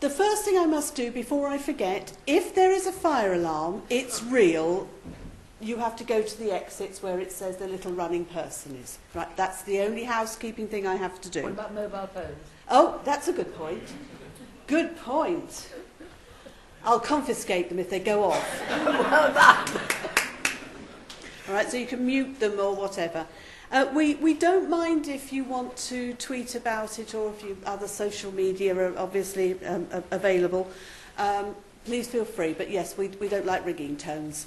the first thing I must do before I forget, if there is a fire alarm, it's real you have to go to the exits where it says the little running person is. Right, that's the only housekeeping thing I have to do. What about mobile phones? Oh, that's a good point. Good point. I'll confiscate them if they go off. well done. All right, so you can mute them or whatever. Uh, we, we don't mind if you want to tweet about it or if you, other social media are obviously um, available. Um, please feel free, but yes, we, we don't like rigging tones.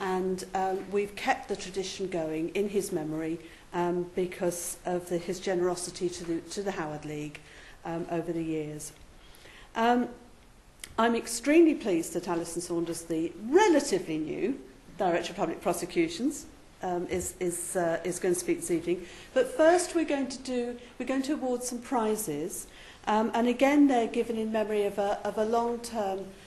And um, we've kept the tradition going in his memory um, because of the, his generosity to the, to the Howard League um, over the years. Um, I'm extremely pleased that Alison Saunders, the relatively new Director of Public Prosecutions, um, is, is, uh, is going to speak this evening. But first we're going to do, we're going to award some prizes. Um, and again, they're given in memory of a, of a long-term,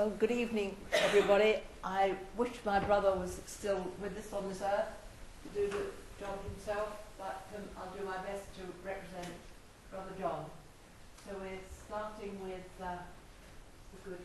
Well, good evening, everybody. I wish my brother was still with us on this earth to do the job himself, but um, I'll do my best to represent Brother John, who is starting with uh, the good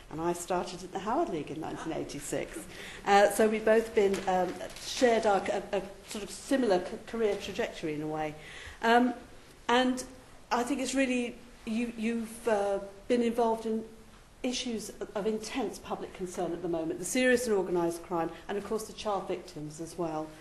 and I started at the Howard League in 1986. Uh, so we've both been um, shared our, a, a sort of similar career trajectory in a way. Um, and I think it's really, you, you've uh, been involved in issues of intense public concern at the moment, the serious and organised crime, and of course the child victims as well.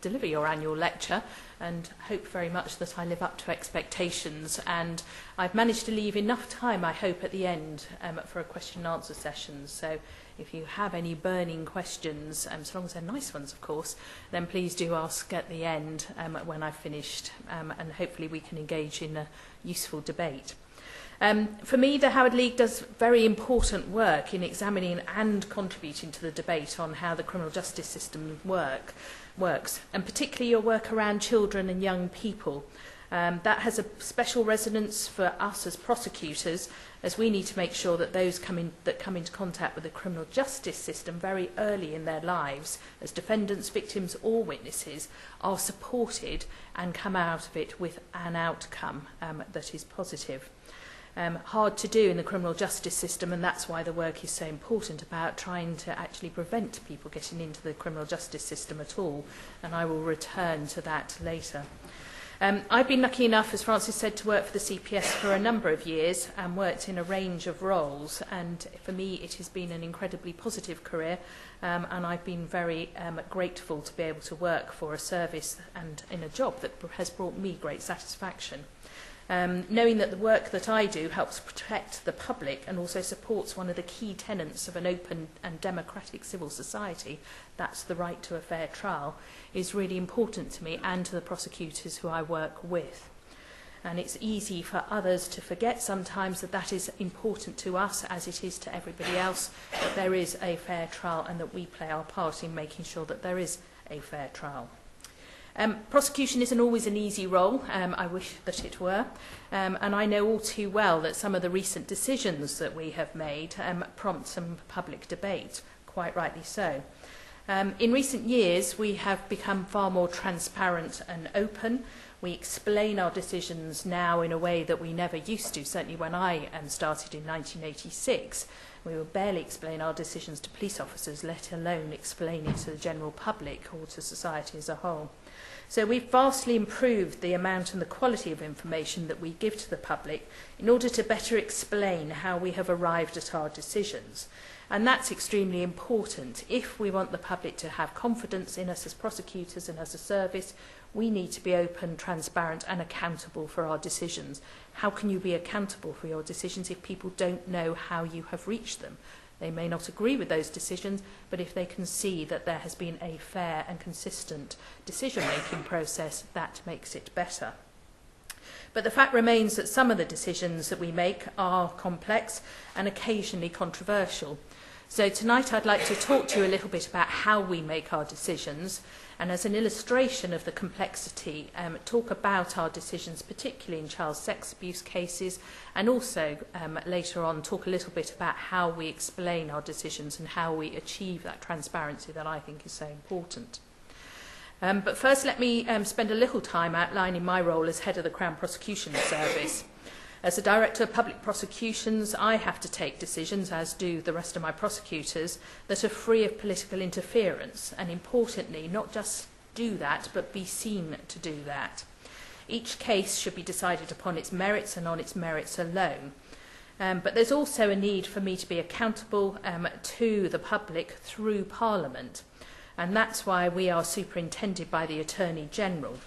deliver your annual lecture and hope very much that I live up to expectations. And I've managed to leave enough time, I hope, at the end um, for a question and answer session. So if you have any burning questions, um, so long as they're nice ones, of course, then please do ask at the end um, when I've finished, um, and hopefully we can engage in a useful debate. Um, for me, the Howard League does very important work in examining and contributing to the debate on how the criminal justice system work, works, and particularly your work around children and young people. Um, that has a special resonance for us as prosecutors, as we need to make sure that those come in, that come into contact with the criminal justice system very early in their lives, as defendants, victims or witnesses, are supported and come out of it with an outcome um, that is positive. um, hard to do in the criminal justice system and that's why the work is so important about trying to actually prevent people getting into the criminal justice system at all and I will return to that later. Um, I've been lucky enough, as Francis said, to work for the CPS for a number of years and worked in a range of roles. And for me, it has been an incredibly positive career. Um, and I've been very um, grateful to be able to work for a service and in a job that has brought me great satisfaction um, knowing that the work that I do helps protect the public and also supports one of the key tenets of an open and democratic civil society, that's the right to a fair trial, is really important to me and to the prosecutors who I work with. And it's easy for others to forget sometimes that that is important to us as it is to everybody else, that there is a fair trial and that we play our part in making sure that there is a fair trial. Um, prosecution isn't always an easy role, um, I wish that it were, um, and I know all too well that some of the recent decisions that we have made um, prompt some public debate, quite rightly so. Um, in recent years, we have become far more transparent and open. We explain our decisions now in a way that we never used to, certainly when I um, started in 1986. We would barely explain our decisions to police officers, let alone explain it to the general public or to society as a whole. So we've vastly improved the amount and the quality of information that we give to the public in order to better explain how we have arrived at our decisions. And that's extremely important. If we want the public to have confidence in us as prosecutors and as a service, we need to be open, transparent and accountable for our decisions. How can you be accountable for your decisions if people don't know how you have reached them? They may not agree with those decisions, but if they can see that there has been a fair and consistent decision-making process, that makes it better. But the fact remains that some of the decisions that we make are complex and occasionally controversial. So tonight I'd like to talk to you a little bit about how we make our decisions And as an illustration of the complexity, um, talk about our decisions, particularly in child sex abuse cases, and also um, later on talk a little bit about how we explain our decisions and how we achieve that transparency that I think is so important. Um, but first, let me um, spend a little time outlining my role as head of the Crown Prosecution Service. As a Director of Public Prosecutions, I have to take decisions, as do the rest of my prosecutors, that are free of political interference, and importantly, not just do that, but be seen to do that. Each case should be decided upon its merits and on its merits alone. Um, but there's also a need for me to be accountable um, to the public through Parliament. And that's why we are superintended by the Attorney General.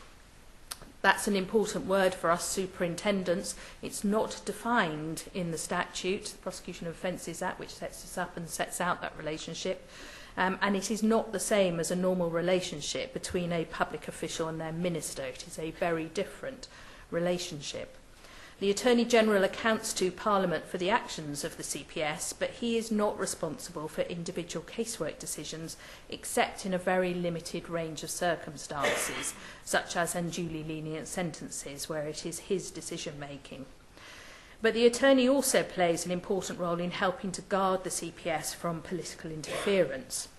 That's an important word for us superintendents. It's not defined in the statute, the Prosecution of Offences Act, which sets this up and sets out that relationship. Um, and it is not the same as a normal relationship between a public official and their minister. It is a very different relationship. The Attorney-General accounts to Parliament for the actions of the CPS, but he is not responsible for individual casework decisions except in a very limited range of circumstances, such as unduly lenient sentences where it is his decision-making. But the attorney also plays an important role in helping to guard the CPS from political interference.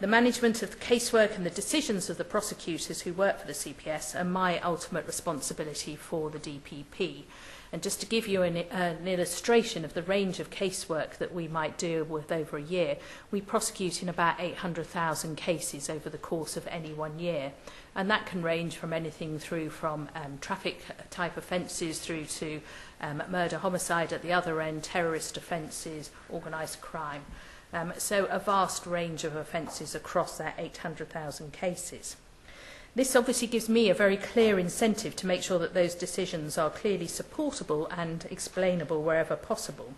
The management of the casework and the decisions of the prosecutors who work for the CPS are my ultimate responsibility for the DPP. And just to give you an, uh, an illustration of the range of casework that we might do with over a year, we prosecute in about 800,000 cases over the course of any one year. And that can range from anything through from um, traffic type offences through to um, murder homicide at the other end, terrorist offences, organised crime. Um, so a vast range of offences across that 800,000 cases. This obviously gives me a very clear incentive to make sure that those decisions are clearly supportable and explainable wherever possible.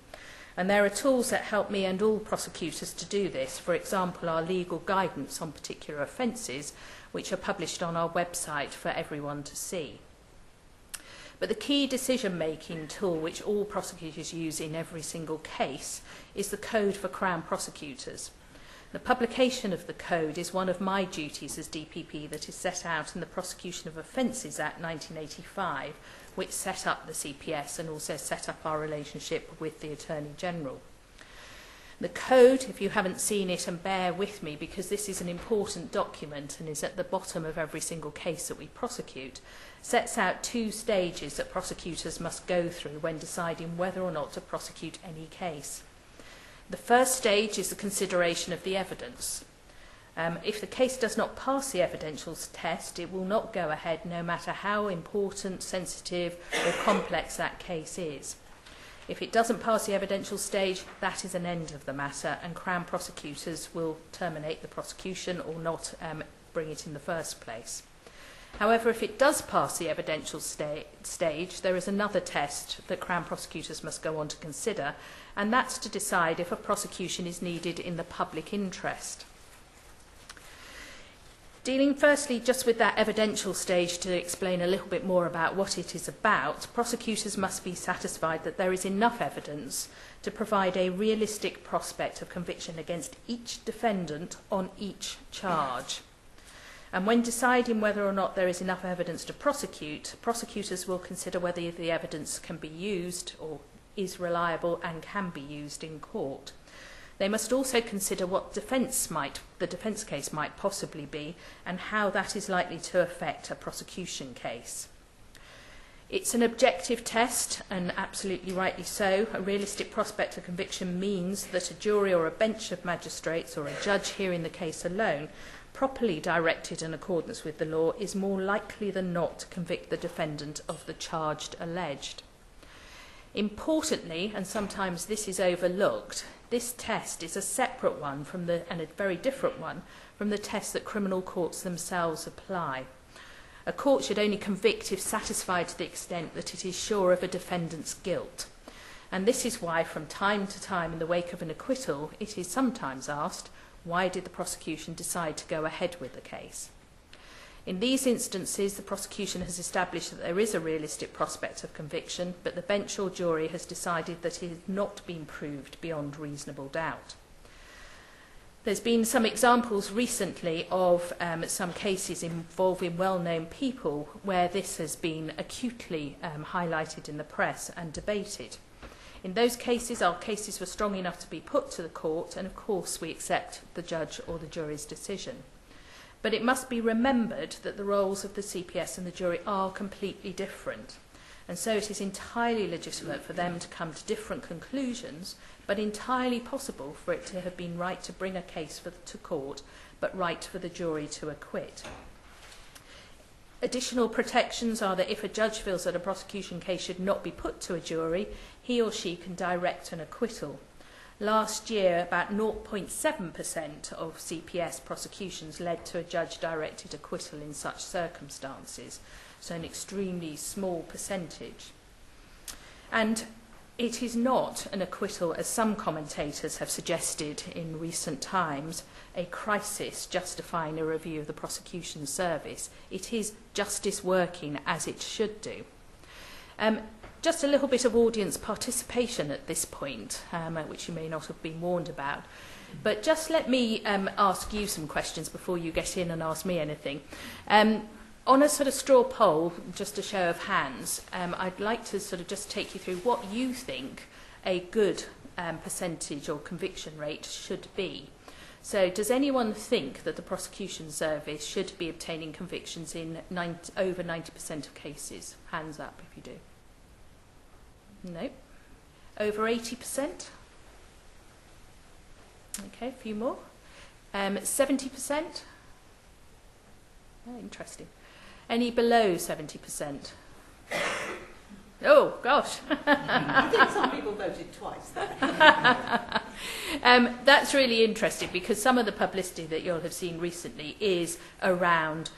And there are tools that help me and all prosecutors to do this. For example, our legal guidance on particular offences, which are published on our website for everyone to see. But the key decision-making tool which all prosecutors use in every single case is the Code for Crown Prosecutors. The publication of the Code is one of my duties as DPP that is set out in the Prosecution of Offences Act 1985, which set up the CPS and also set up our relationship with the Attorney General. The code, if you haven't seen it, and bear with me because this is an important document and is at the bottom of every single case that we prosecute, sets out two stages that prosecutors must go through when deciding whether or not to prosecute any case. The first stage is the consideration of the evidence. Um, if the case does not pass the evidential test, it will not go ahead no matter how important, sensitive or complex that case is. If it doesn't pass the evidential stage, that is an end of the matter and Crown prosecutors will terminate the prosecution or not um, bring it in the first place. However, if it does pass the evidential sta stage, there is another test that Crown prosecutors must go on to consider, and that's to decide if a prosecution is needed in the public interest. Dealing firstly just with that evidential stage to explain a little bit more about what it is about, prosecutors must be satisfied that there is enough evidence to provide a realistic prospect of conviction against each defendant on each charge. And when deciding whether or not there is enough evidence to prosecute, prosecutors will consider whether the evidence can be used or is reliable and can be used in court. They must also consider what defence might the defence case might possibly be and how that is likely to affect a prosecution case. It's an objective test, and absolutely rightly so. A realistic prospect of conviction means that a jury or a bench of magistrates or a judge hearing the case alone properly directed in accordance with the law is more likely than not to convict the defendant of the charged alleged. Importantly, and sometimes this is overlooked, this test is a separate one from the, and a very different one from the test that criminal courts themselves apply. A court should only convict if satisfied to the extent that it is sure of a defendant's guilt. And this is why, from time to time, in the wake of an acquittal, it is sometimes asked Why did the prosecution decide to go ahead with the case? In these instances, the prosecution has established that there is a realistic prospect of conviction, but the bench or jury has decided that it has not been proved beyond reasonable doubt. There's been some examples recently of um, some cases involving well-known people where this has been acutely um, highlighted in the press and debated. In those cases, our cases were strong enough to be put to the court, and of course we accept the judge or the jury's decision. But it must be remembered that the roles of the CPS and the jury are completely different. And so it is entirely legitimate for them to come to different conclusions, but entirely possible for it to have been right to bring a case for the, to court, but right for the jury to acquit. Additional protections are that if a judge feels that a prosecution case should not be put to a jury, he or she can direct an acquittal. Last year, about 0.7% of CPS prosecutions led to a judge-directed acquittal in such circumstances, so an extremely small percentage. And it is not an acquittal, as some commentators have suggested in recent times, a crisis justifying a review of the prosecution service. It is justice working as it should do. Um, just a little bit of audience participation at this point, um, uh, which you may not have been warned about. But just let me um, ask you some questions before you get in and ask me anything. Um, on a sort of straw poll, just a show of hands, um, I'd like to sort of just take you through what you think a good um, percentage or conviction rate should be. So does anyone think that the prosecution service should be obtaining convictions in 90, over 90% of cases? Hands up if you do. Nope, Over 80%? Okay, a few more. Um, 70%? Oh, interesting. Any below 70%? Oh, gosh. I think some people voted twice. um, that's really interesting because some of the publicity that you'll have seen recently is around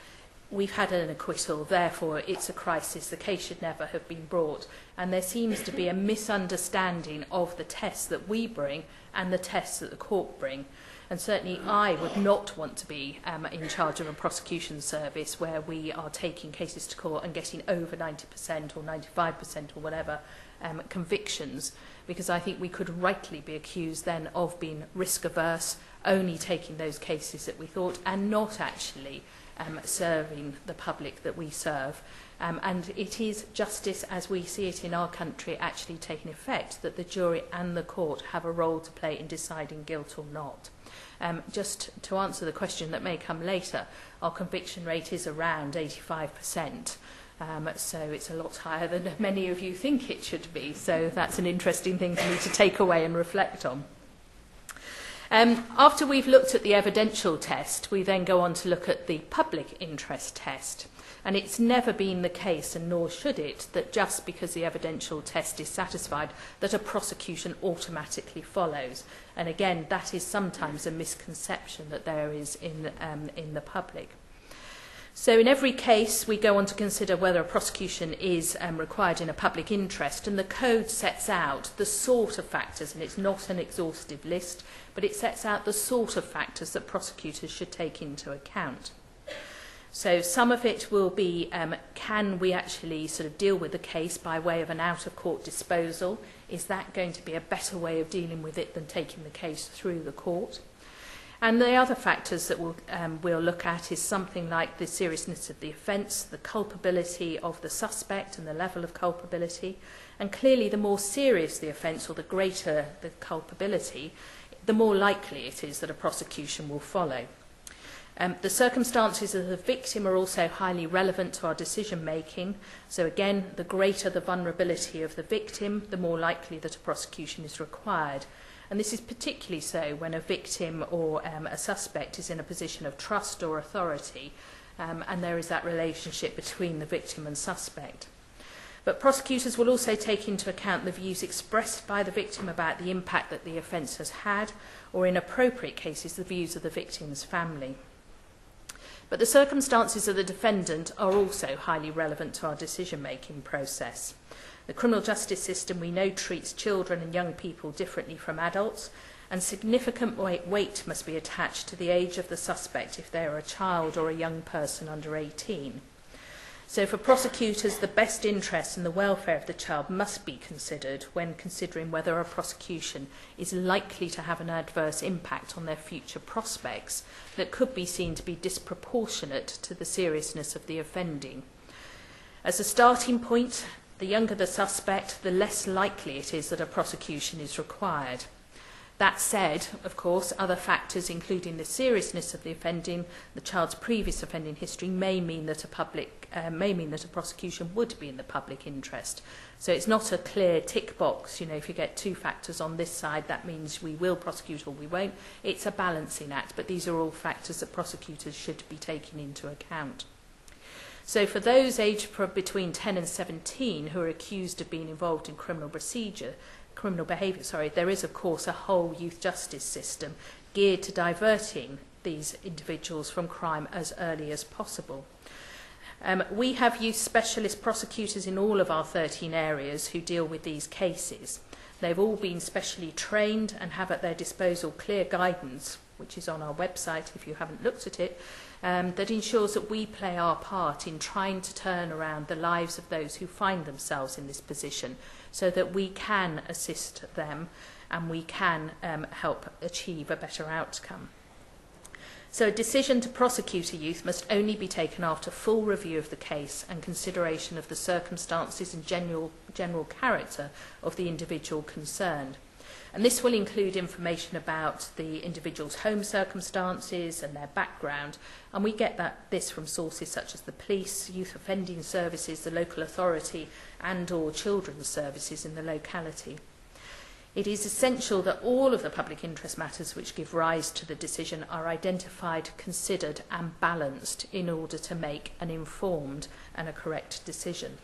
we've had an acquittal, therefore it's a crisis, the case should never have been brought. And there seems to be a misunderstanding of the tests that we bring and the tests that the court bring. And certainly I would not want to be um, in charge of a prosecution service where we are taking cases to court and getting over 90% or 95% or whatever um, convictions, because I think we could rightly be accused then of being risk averse, only taking those cases that we thought, and not actually um, serving the public that we serve. Um, and it is justice as we see it in our country actually taking effect that the jury and the court have a role to play in deciding guilt or not. Um, just to answer the question that may come later, our conviction rate is around 85%. Um, so it's a lot higher than many of you think it should be. So that's an interesting thing for me to take away and reflect on. Um, after we've looked at the evidential test, we then go on to look at the public interest test. And it's never been the case, and nor should it, that just because the evidential test is satisfied, that a prosecution automatically follows. And again, that is sometimes a misconception that there is in, um, in the public. So in every case, we go on to consider whether a prosecution is um, required in a public interest, and the code sets out the sort of factors, and it's not an exhaustive list, but it sets out the sort of factors that prosecutors should take into account. So some of it will be, um, can we actually sort of deal with the case by way of an out-of-court disposal? Is that going to be a better way of dealing with it than taking the case through the court? And the other factors that we'll, um, we'll look at is something like the seriousness of the offence, the culpability of the suspect and the level of culpability. And clearly, the more serious the offence or the greater the culpability, the more likely it is that a prosecution will follow. Um, the circumstances of the victim are also highly relevant to our decision making. So, again, the greater the vulnerability of the victim, the more likely that a prosecution is required. And this is particularly so when a victim or um, a suspect is in a position of trust or authority um, and there is that relationship between the victim and suspect. But prosecutors will also take into account the views expressed by the victim about the impact that the offence has had, or in appropriate cases, the views of the victim's family. But the circumstances of the defendant are also highly relevant to our decision making process. The criminal justice system we know treats children and young people differently from adults, and significant weight must be attached to the age of the suspect if they are a child or a young person under 18. So for prosecutors, the best interests and the welfare of the child must be considered when considering whether a prosecution is likely to have an adverse impact on their future prospects that could be seen to be disproportionate to the seriousness of the offending. As a starting point, The younger the suspect, the less likely it is that a prosecution is required. That said, of course, other factors, including the seriousness of the offending, the child's previous offending history, may mean that a public uh, may mean that a prosecution would be in the public interest. So it's not a clear tick box. You know, if you get two factors on this side, that means we will prosecute or we won't. It's a balancing act, but these are all factors that prosecutors should be taking into account. So for those aged between 10 and 17 who are accused of being involved in criminal procedure, criminal behaviour, sorry, there is of course a whole youth justice system geared to diverting these individuals from crime as early as possible. Um, we have youth specialist prosecutors in all of our 13 areas who deal with these cases. They've all been specially trained and have at their disposal clear guidance, which is on our website if you haven't looked at it, um, that ensures that we play our part in trying to turn around the lives of those who find themselves in this position so that we can assist them and we can um, help achieve a better outcome. So a decision to prosecute a youth must only be taken after full review of the case and consideration of the circumstances and general, general character of the individual concerned. And this will include information about the individual's home circumstances and their background, And we get that this from sources such as the police, youth offending services, the local authority and or children's services in the locality. It is essential that all of the public interest matters which give rise to the decision are identified, considered and balanced in order to make an informed and a correct decision.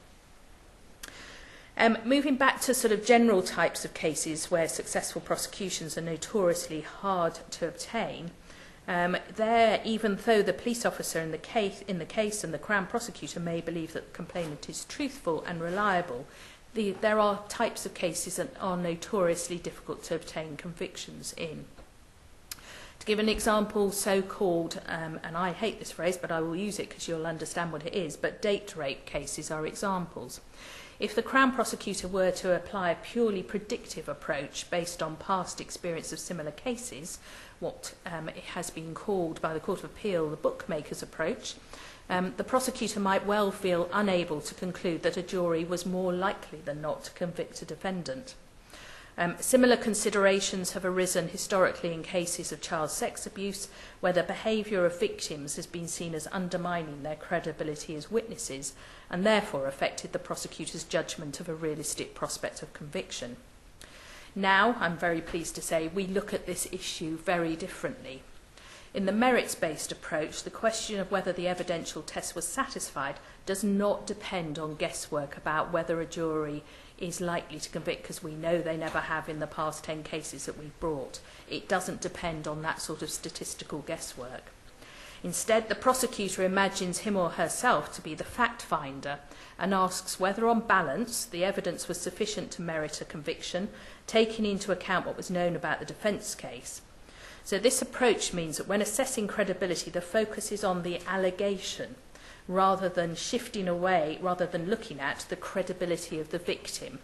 Um, moving back to sort of general types of cases where successful prosecutions are notoriously hard to obtain, Um, there, even though the police officer in the, case, in the case and the Crown prosecutor may believe that the complainant is truthful and reliable, the, there are types of cases that are notoriously difficult to obtain convictions in. To give an example, so-called, um, and I hate this phrase, but I will use it because you'll understand what it is, but date rape cases are examples. If the Crown prosecutor were to apply a purely predictive approach based on past experience of similar cases, what um, it has been called by the Court of Appeal the bookmaker's approach, um, the prosecutor might well feel unable to conclude that a jury was more likely than not to convict a defendant. Um, similar considerations have arisen historically in cases of child sex abuse, where the behaviour of victims has been seen as undermining their credibility as witnesses and therefore affected the prosecutor's judgment of a realistic prospect of conviction. Now, I'm very pleased to say, we look at this issue very differently. In the merits-based approach, the question of whether the evidential test was satisfied does not depend on guesswork about whether a jury is likely to convict because we know they never have in the past 10 cases that we've brought. It doesn't depend on that sort of statistical guesswork. Instead, the prosecutor imagines him or herself to be the fact finder and asks whether, on balance, the evidence was sufficient to merit a conviction taking into account what was known about the defence case. So this approach means that when assessing credibility, the focus is on the allegation rather than shifting away, rather than looking at the credibility of the victim.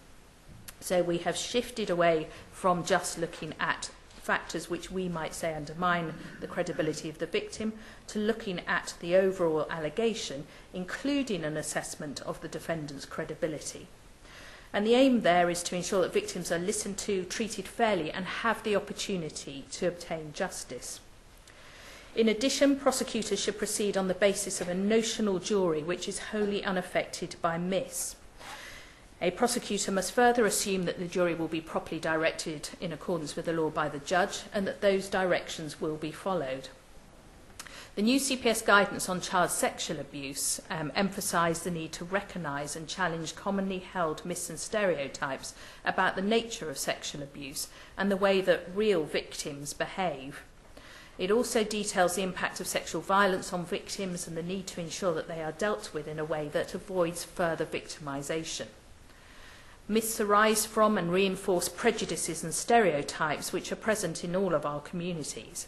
So we have shifted away from just looking at factors which we might say undermine the credibility of the victim to looking at the overall allegation, including an assessment of the defendant's credibility. And the aim there is to ensure that victims are listened to, treated fairly and have the opportunity to obtain justice. In addition, prosecutors should proceed on the basis of a notional jury which is wholly unaffected by miss. A prosecutor must further assume that the jury will be properly directed in accordance with the law by the judge and that those directions will be followed. The new CPS guidance on child sexual abuse um, emphasised the need to recognise and challenge commonly held myths and stereotypes about the nature of sexual abuse and the way that real victims behave. It also details the impact of sexual violence on victims and the need to ensure that they are dealt with in a way that avoids further victimisation. Myths arise from and reinforce prejudices and stereotypes which are present in all of our communities.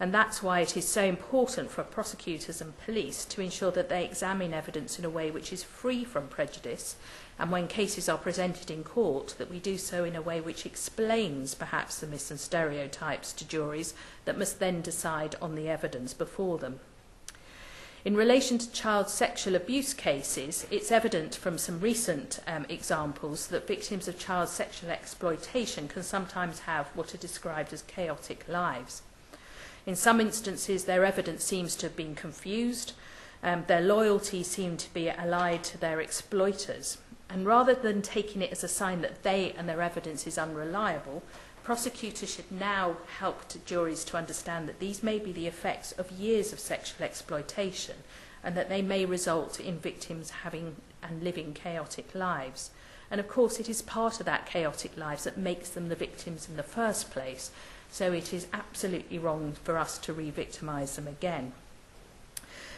And that's why it is so important for prosecutors and police to ensure that they examine evidence in a way which is free from prejudice and when cases are presented in court that we do so in a way which explains perhaps the myths and stereotypes to juries that must then decide on the evidence before them. In relation to child sexual abuse cases, it's evident from some recent um, examples that victims of child sexual exploitation can sometimes have what are described as chaotic lives. In some instances, their evidence seems to have been confused. Um, their loyalty seemed to be allied to their exploiters. And rather than taking it as a sign that they and their evidence is unreliable, prosecutors should now help to juries to understand that these may be the effects of years of sexual exploitation and that they may result in victims having and living chaotic lives. And of course, it is part of that chaotic lives that makes them the victims in the first place. So it is absolutely wrong for us to re-victimise them again.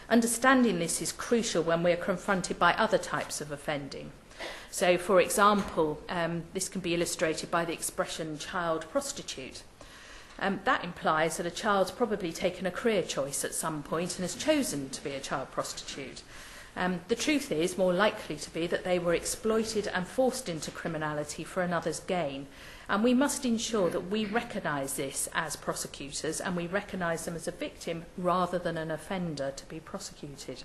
Understanding this is crucial when we are confronted by other types of offending. So, for example, um, this can be illustrated by the expression child prostitute. Um, that implies that a child's probably taken a career choice at some point and has chosen to be a child prostitute. Um, the truth is more likely to be that they were exploited and forced into criminality for another's gain. And we must ensure that we recognise this as prosecutors and we recognise them as a victim rather than an offender to be prosecuted.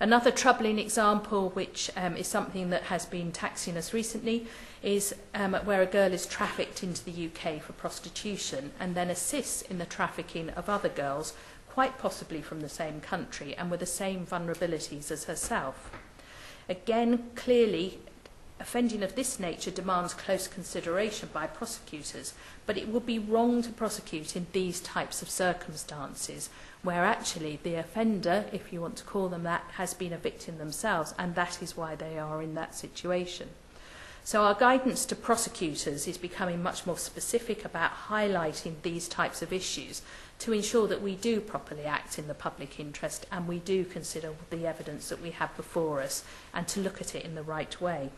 Another troubling example, which um, is something that has been taxing us recently, is um, where a girl is trafficked into the UK for prostitution and then assists in the trafficking of other girls quite possibly from the same country and with the same vulnerabilities as herself. Again, clearly, offending of this nature demands close consideration by prosecutors, but it would be wrong to prosecute in these types of circumstances where actually the offender, if you want to call them that, has been a victim themselves, and that is why they are in that situation. So our guidance to prosecutors is becoming much more specific about highlighting these types of issues to ensure that we do properly act in the public interest and we do consider the evidence that we have before us and to look at it in the right way.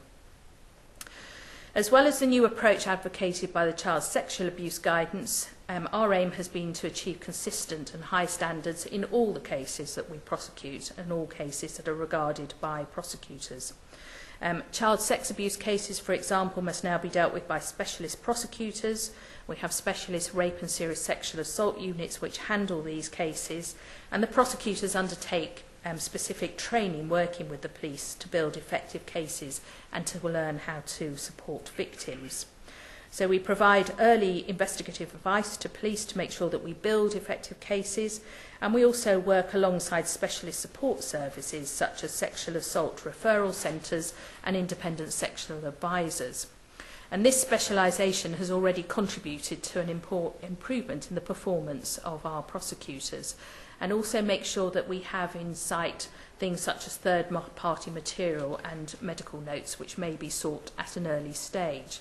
As well as the new approach advocated by the Child Sexual Abuse Guidance, um, our aim has been to achieve consistent and high standards in all the cases that we prosecute and all cases that are regarded by prosecutors. Um, child sex abuse cases, for example, must now be dealt with by specialist prosecutors We have specialist rape and serious sexual assault units which handle these cases, and the prosecutors undertake um, specific training working with the police to build effective cases and to learn how to support victims. So we provide early investigative advice to police to make sure that we build effective cases and we also work alongside specialist support services such as sexual assault referral centres and independent sexual advisors. And this specialisation has already contributed to an import, improvement in the performance of our prosecutors and also make sure that we have in sight things such as third party material and medical notes which may be sought at an early stage.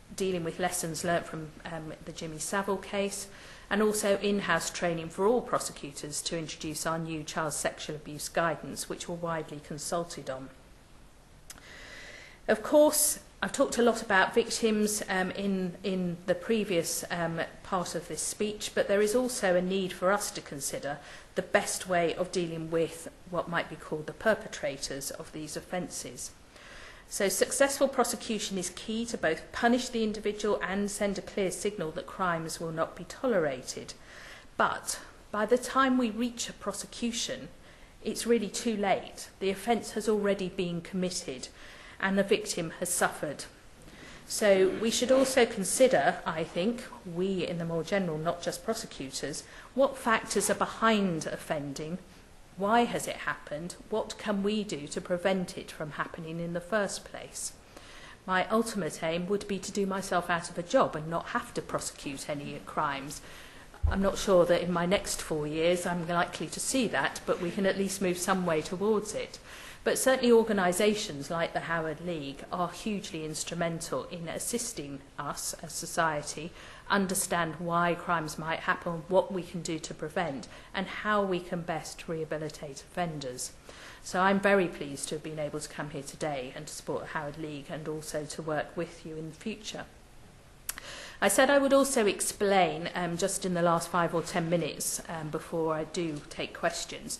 dealing with lessons learnt from um, the Jimmy Savile case, and also in-house training for all prosecutors to introduce our new child sexual abuse guidance, which we're widely consulted on. Of course, I've talked a lot about victims um, in, in the previous um, part of this speech, but there is also a need for us to consider the best way of dealing with what might be called the perpetrators of these offences. So successful prosecution is key to both punish the individual and send a clear signal that crimes will not be tolerated. But by the time we reach a prosecution, it's really too late. The offence has already been committed and the victim has suffered. So we should also consider, I think, we in the more general, not just prosecutors, what factors are behind offending, why has it happened, what can we do to prevent it from happening in the first place. My ultimate aim would be to do myself out of a job and not have to prosecute any crimes. I'm not sure that in my next four years I'm likely to see that, but we can at least move some way towards it. But certainly organisations like the Howard League are hugely instrumental in assisting us as society understand why crimes might happen, what we can do to prevent, and how we can best rehabilitate offenders. So I'm very pleased to have been able to come here today and to support Howard League and also to work with you in the future. I said I would also explain, um, just in the last five or ten minutes um, before I do take questions,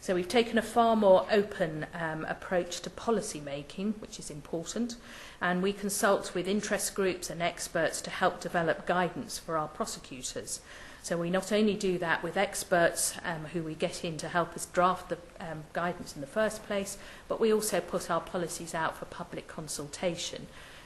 So we've taken a far more open um, approach to policy making, which is important, and we consult with interest groups and experts to help develop guidance for our prosecutors. So we not only do that with experts um, who we get in to help us draft the um, guidance in the first place, but we also put our policies out for public consultation.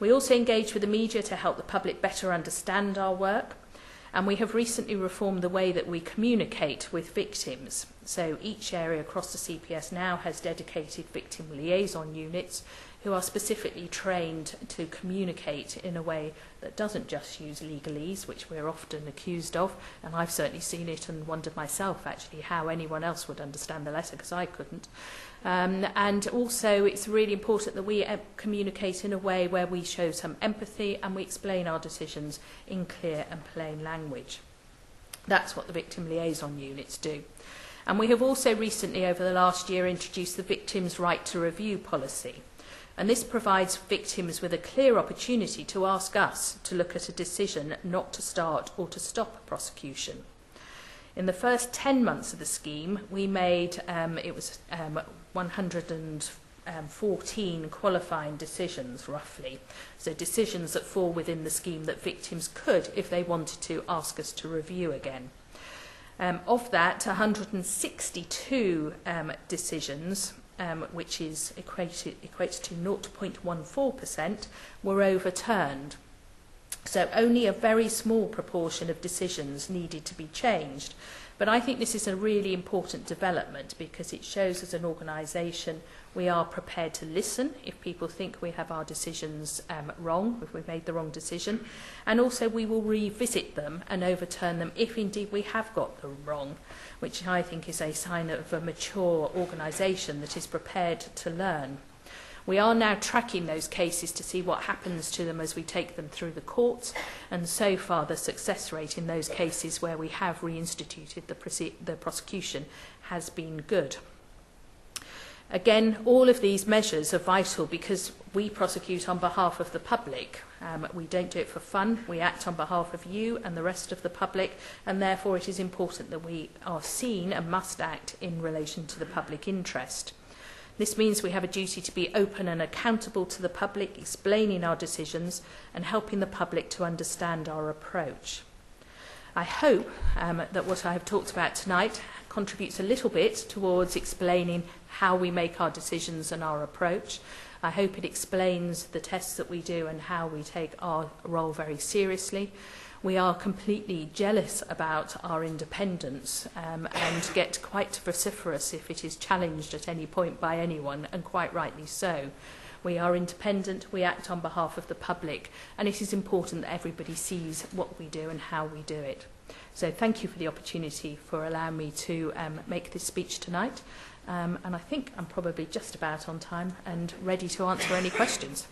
We also engage with the media to help the public better understand our work. And we have recently reformed the way that we communicate with victims. So each area across the CPS now has dedicated victim liaison units who are specifically trained to communicate in a way that doesn't just use legalese, which we're often accused of. And I've certainly seen it and wondered myself, actually, how anyone else would understand the letter, because I couldn't. Um, and also, it's really important that we uh, communicate in a way where we show some empathy and we explain our decisions in clear and plain language. That's what the victim liaison units do. And we have also recently, over the last year, introduced the Victims' Right to Review policy. And this provides victims with a clear opportunity to ask us to look at a decision not to start or to stop a prosecution. In the first 10 months of the scheme, we made, um, it was um, 114 um, qualifying decisions, roughly. So decisions that fall within the scheme that victims could, if they wanted to, ask us to review again. Um, of that, 162 um, decisions, um, which is equated, equates to 0.14%, were overturned. So only a very small proportion of decisions needed to be changed. But I think this is a really important development because it shows as an organisation we are prepared to listen if people think we have our decisions um, wrong, if we've made the wrong decision. And also we will revisit them and overturn them if indeed we have got them wrong, which I think is a sign of a mature organisation that is prepared to learn. We are now tracking those cases to see what happens to them as we take them through the courts, and so far the success rate in those cases where we have reinstituted the, the prosecution has been good. Again, all of these measures are vital because we prosecute on behalf of the public. Um, we don't do it for fun. We act on behalf of you and the rest of the public, and therefore it is important that we are seen and must act in relation to the public interest. This means we have a duty to be open and accountable to the public, explaining our decisions and helping the public to understand our approach. I hope um, that what I have talked about tonight contributes a little bit towards explaining how we make our decisions and our approach. I hope it explains the tests that we do and how we take our role very seriously we are completely jealous about our independence um, and get quite vociferous if it is challenged at any point by anyone, and quite rightly so. We are independent, we act on behalf of the public, and it is important that everybody sees what we do and how we do it. So thank you for the opportunity for allowing me to um, make this speech tonight. Um, and I think I'm probably just about on time and ready to answer any questions.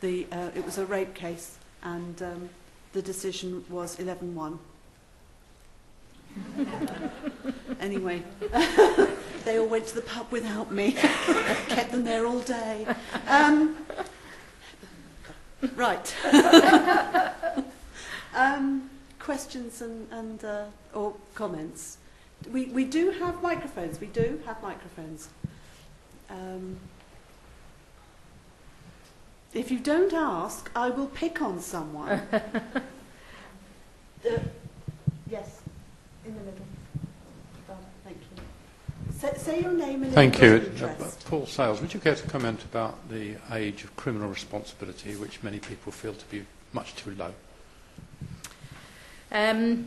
the, uh, it was a rape case, and um, the decision was 11-1. Anyway, they all went to the pub without me. kept them there all day. Um, right. um, questions and, and uh, or comments? We, we do have microphones. We do have microphones. Um, if you don't ask, I will pick on someone. uh, yes, in the middle. Say, your name and Thank you. Uh, Paul Sales, would you care to comment about the age of criminal responsibility, which many people feel to be much too low? Um,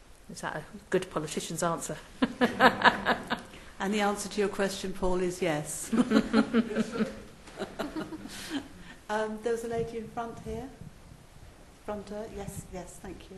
Is that a good politician's answer? and the answer to your question, Paul, is yes. um, there was a lady in front here. Front, yes, yes, thank you.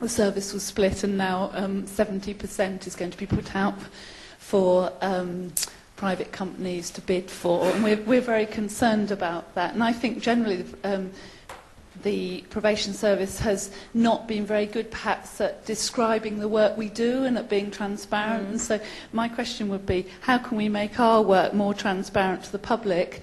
the service was split and now um, 70% is going to be put out for um, private companies to bid for. And we're, we're very concerned about that. And I think generally um, the probation service has not been very good perhaps at describing the work we do and at being transparent. Mm. And so my question would be, how can we make our work more transparent to the public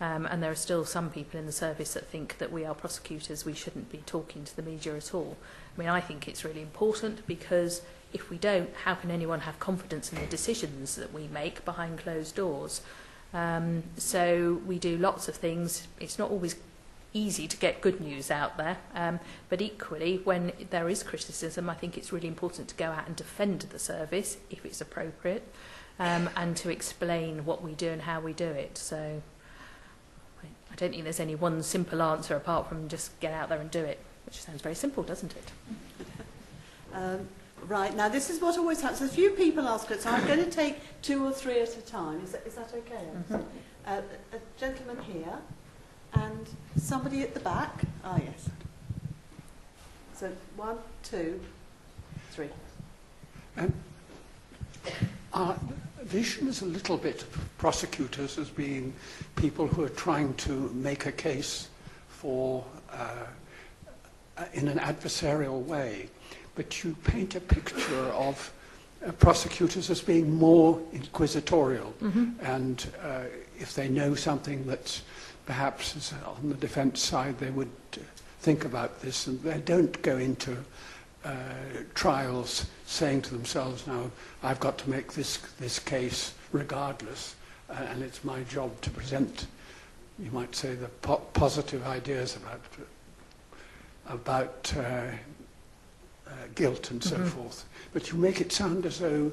Um, and there are still some people in the service that think that we are prosecutors, we shouldn't be talking to the media at all. I mean, I think it's really important because if we don't, how can anyone have confidence in the decisions that we make behind closed doors? Um, so we do lots of things. It's not always easy to get good news out there. Um, but equally, when there is criticism, I think it's really important to go out and defend the service if it's appropriate um, and to explain what we do and how we do it. So I don't think there's any one simple answer apart from just get out there and do it, which sounds very simple, doesn't it? um, right, now this is what always happens. A few people ask it, so I'm going to take two or three at a time. Is that, is that okay? Mm -hmm. uh, a gentleman here and somebody at the back. Ah, oh, yes. So one, two, three. Um, uh, is a little bit prosecutors as being people who are trying to make a case for uh, uh, in an adversarial way, but you paint a picture of uh, prosecutors as being more inquisitorial, mm-hmm. and uh, if they know something that's perhaps on the defence side they would uh, think about this and they don't go into uh, trials saying to themselves now I've got to make this this case regardless uh, and it's my job to present you might say the po positive ideas about about uh, uh, guilt and so mm -hmm. forth but you make it sound as though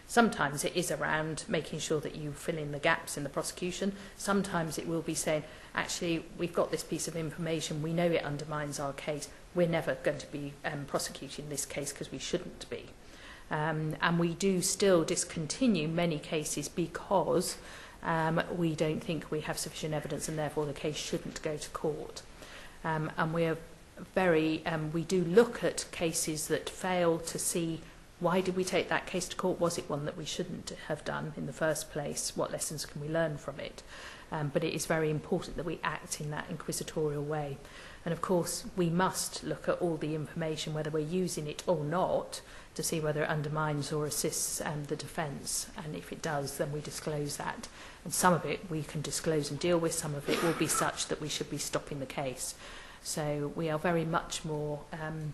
sometimes it is around making sure that you fill in the gaps in the prosecution. Sometimes it will be saying, actually, we've got this piece of information, we know it undermines our case, we're never going to be um, prosecuting this case because we shouldn't be. Um, and we do still discontinue many cases because um, we don't think we have sufficient evidence and therefore the case shouldn't go to court. Um, and we are very, um, we do look at cases that fail to see why did we take that case to court? Was it one that we shouldn't have done in the first place? What lessons can we learn from it? Um, but it is very important that we act in that inquisitorial way. And of course, we must look at all the information, whether we're using it or not, to see whether it undermines or assists um, the defence. And if it does, then we disclose that And some of it we can disclose and deal with, some of it will be such that we should be stopping the case. So we are very much more um,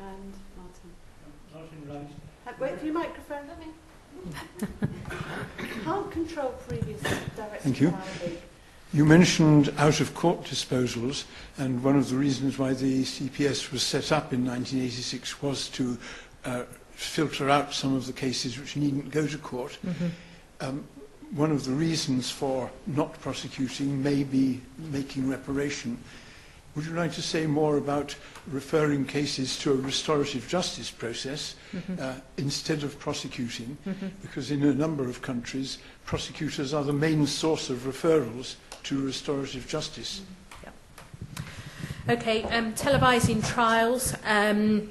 And Martin. wait for your microphone, let me. can't control previous direction. Thank you. You mentioned out-of-court disposals, and one of the reasons why the CPS was set up in 1986 was to uh, filter out some of the cases which needn't go to court. Mm-hmm. Um, one of the reasons for not prosecuting may be making reparation. Would you like to say more about referring cases to a restorative justice process mm-hmm. uh, instead of prosecuting? Mm-hmm. Because in a number of countries, prosecutors are the main source of referrals to restorative justice. Mm-hmm. Yeah. Okay, um, televising trials. Um,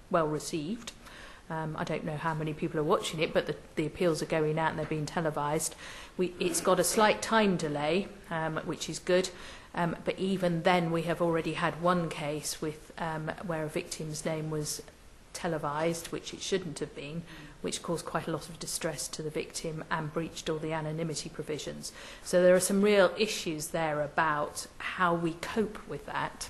well received. Um, I don't know how many people are watching it, but the, the appeals are going out and they're being televised. We, it's got a slight time delay, um, which is good. Um, but even then, we have already had one case with um, where a victim's name was televised, which it shouldn't have been, which caused quite a lot of distress to the victim and breached all the anonymity provisions. So there are some real issues there about how we cope with that.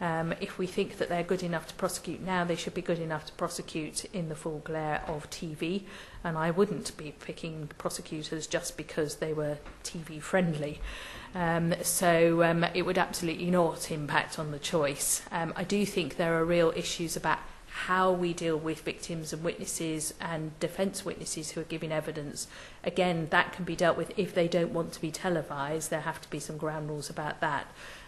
Um, if we think that they're good enough to prosecute now, they should be good enough to prosecute in the full glare of TV. And I wouldn't be picking prosecutors just because they were TV friendly. Um, so um, it would absolutely not impact on the choice. Um, I do think there are real issues about how we deal with victims and witnesses and defence witnesses who are giving evidence. Again, that can be dealt with if they don't want to be televised. There have to be some ground rules about that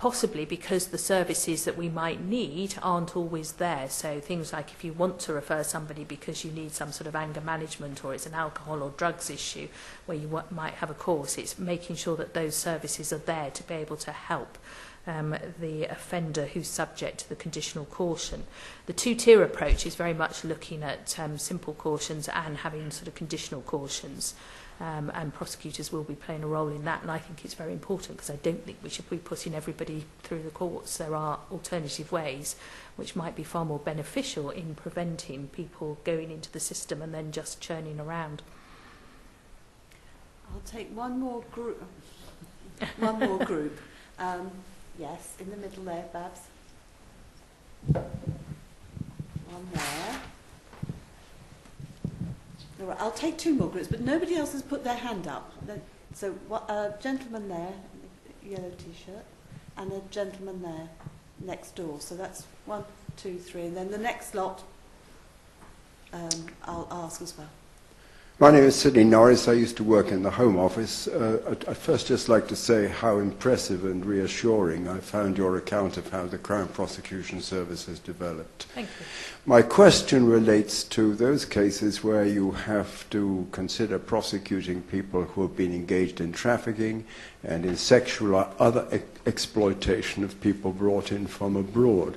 possibly because the services that we might need aren't always there. So things like if you want to refer somebody because you need some sort of anger management or it's an alcohol or drugs issue where you might have a course, it's making sure that those services are there to be able to help um, the offender who's subject to the conditional caution. The two-tier approach is very much looking at um, simple cautions and having sort of conditional cautions. um, and prosecutors will be playing a role in that and I think it's very important because I don't think we should be putting everybody through the courts there are alternative ways which might be far more beneficial in preventing people going into the system and then just churning around I'll take one more group one more group um, yes in the middle there Babs one there All right, I'll take two more groups, but nobody else has put their hand up. So a uh, gentleman there, yellow T-shirt, and a gentleman there next door. So that's one, two, three. And then the next lot um, I'll ask as well. My name is Sidney Norris. I used to work in the Home Office. Uh, I'd, first just like to say how impressive and reassuring I found your account of how the Crown Prosecution Service has developed. Thank you. My question relates to those cases where you have to consider prosecuting people who have been engaged in trafficking and in sexual or other ex exploitation of people brought in from abroad.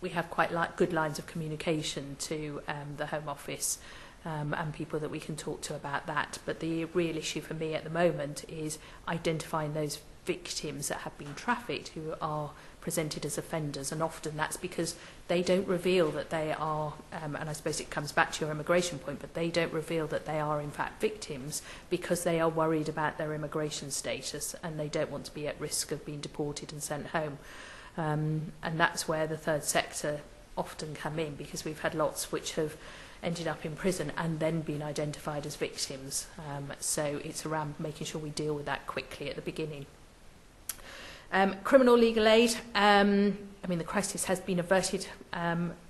we have quite like good lines of communication to um, the Home Office um, and people that we can talk to about that. But the real issue for me at the moment is identifying those victims that have been trafficked who are presented as offenders and often that's because they don't reveal that they are um, and I suppose it comes back to your immigration point but they don't reveal that they are in fact victims because they are worried about their immigration status and they don't want to be at risk of being deported and sent home um, and that's where the third sector often come in because we've had lots which have ended up in prison and then been identified as victims. Um, so it's around making sure we deal with that quickly at the beginning. Um, criminal legal aid, um, I mean, the crisis has been averted. Um,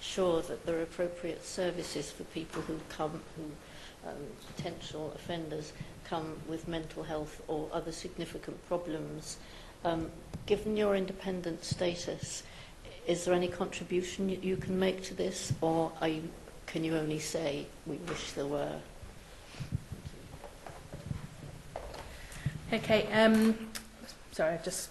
sure that there are appropriate services for people who come, who um, potential offenders come with mental health or other significant problems. Um, given your independent status, is there any contribution you can make to this, or you, can you only say we wish there were? Okay. Um, sorry, I've just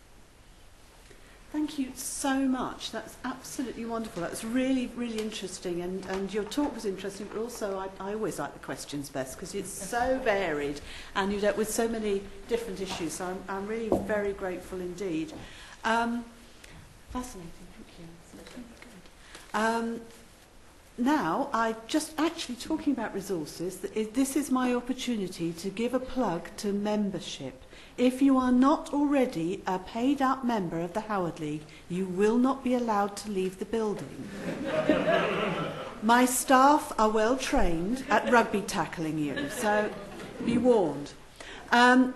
Thank you so much. That's absolutely wonderful. That's really, really interesting. And, and your talk was interesting, but also I, I always like the questions best because it's so varied and you dealt with so many different issues. So I'm, I'm really very grateful indeed. Um, fascinating. Thank you. Um, now, I just actually talking about resources, this is my opportunity to give a plug to membership. If you are not already a paid up member of the Howard League, you will not be allowed to leave the building. My staff are well trained at rugby tackling you, so be warned. Um,